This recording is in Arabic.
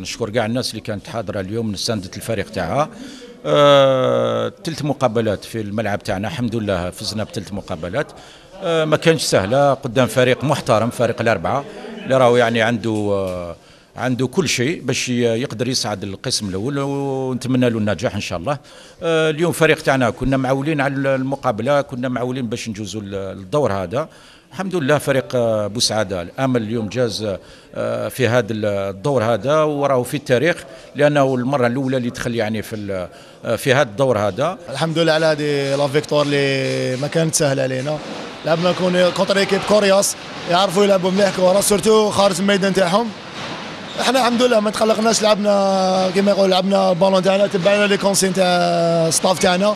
نشكر كاع الناس اللي كانت حاضرة اليوم ساندت الفريق تاعها. أه مقابلات في الملعب تاعنا. الحمد لله فزنا بثلاث مقابلات. أه ما كانش سهلة. قدام فريق محترم فريق الأربعة اللي راهو يعني عنده أه عنده كل شيء باش يقدر يصعد القسم الأول ونتمنى له النجاح إن شاء الله. أه اليوم فريق تاعنا كنا معولين على المقابلة كنا معولين باش نجوزوا الدور هذا. الحمد لله فريق بوسعادة الأمل اليوم جاز في هذا الدور هذا وراه في التاريخ لأنه المرة الأولى اللي دخل يعني في في هذا الدور هذا. الحمد لله على هذه la victoire اللي ما كانت سهلة علينا. لعبنا contre équipe coriace يعرفوا يلعبوا مليح كره surtout خارج الميدان تاعهم. إحنا الحمد لله ما تقلقناش لعبنا كما يقول لعبنا البالون تاعنا تبعنا les consignes تاع staff تاعنا.